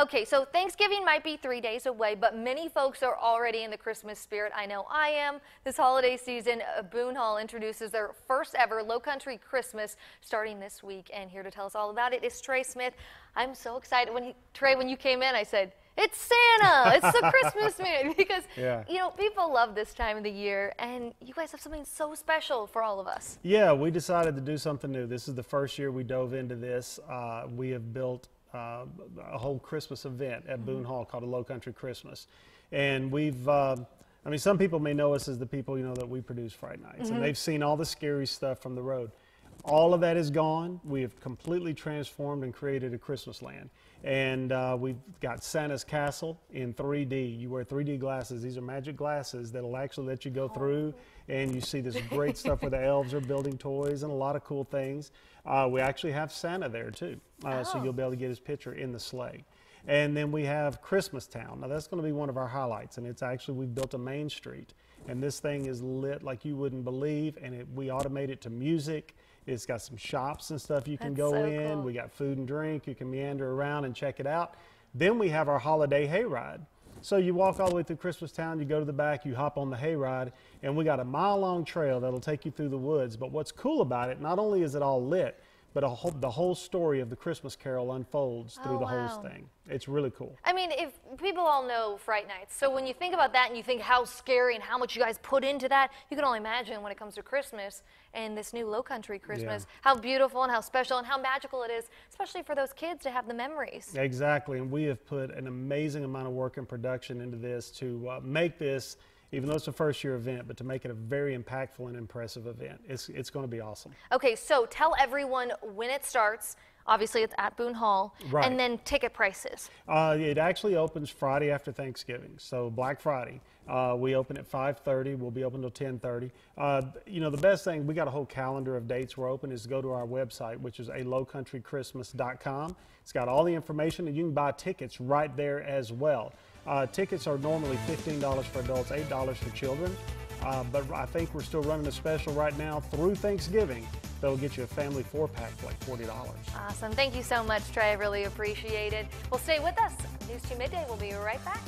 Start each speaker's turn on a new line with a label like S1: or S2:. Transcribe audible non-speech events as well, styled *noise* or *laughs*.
S1: Okay, so Thanksgiving might be three days away, but many folks are already in the Christmas spirit. I know I am. This holiday season, uh, Boone Hall introduces their first ever Low Country Christmas starting this week. And here to tell us all about it is Trey Smith. I'm so excited. When he, Trey, when you came in, I said, it's Santa. It's the Christmas *laughs* man because
S2: Yeah.
S1: you know people love this time of the year, and you guys have something so special for all of us.
S2: Yeah, we decided to do something new. This is the first year we dove into this. Uh, we have built uh, a whole Christmas event at Boone Hall called a Low Country Christmas, and we've. Uh, I mean, some people may know us as the people you know that we produce Fright Nights, and they've seen all the scary stuff from the road. All of that is gone. We have completely transformed and created a Christmas land. And uh, we've got Santa's Castle in 3D. You wear 3D glasses. These are magic glasses that'll actually let you go through and you see this great stuff where the *laughs* elves are building toys and a lot of cool things. Uh, we actually have Santa there too. Uh, So
S1: Oh.
S2: you'll be able to get his picture in the sleigh. And then we have Christmas Town. Now that's going to be one of our highlights, and it's actually we've built a main street, and this thing is lit like you wouldn't believe, and it, we automate it to music. It's got some shops and stuff you can
S1: That's
S2: go
S1: so
S2: in.
S1: cool.
S2: We got food and drink. You can meander around and check it out. Then we have our holiday hayride. So you walk all the way through Christmas Town, you go to the back, you hop on the hayride, and we got a mile long trail that'll take you through the woods. But what's cool about it, not only is it all lit, but a whole, the whole story of the Christmas Carol unfolds through
S1: Oh,
S2: the
S1: wow.
S2: whole thing. It's really cool.
S1: I mean, if people all know Fright Nights, so when you think about that and you think how scary and how much you guys put into that, you can only imagine when it comes to Christmas and this new Low Country Christmas, how beautiful and how special and how magical it is, especially for those kids to have the memories.
S2: Exactly, and we have put an amazing amount of work and production into this to uh, make this, even though it's a first year event, but to make it a very impactful and impressive event. It's, it's going to be awesome.
S1: Okay, so tell everyone when it starts. Obviously, it's at Boone Hall,
S2: Right.
S1: and then ticket prices.
S2: Uh, it actually opens Friday after Thanksgiving, so Black Friday. Uh, we open at 5:30. We'll be open till 10:30. Uh, you know, the best thing we got a whole calendar of dates we're open is to go to our website, which is a lowcountrychristmas.com. It's got all the information, and you can buy tickets right there as well. Uh, tickets are normally $15 for adults, $8 for children. Uh, but I think we're still running a special right now through Thanksgiving that'll get you a family four pack for like $40.
S1: Awesome. Thank you so much, Trey. I really appreciate it. Well, stay with us. News 2 Midday. We'll be right back.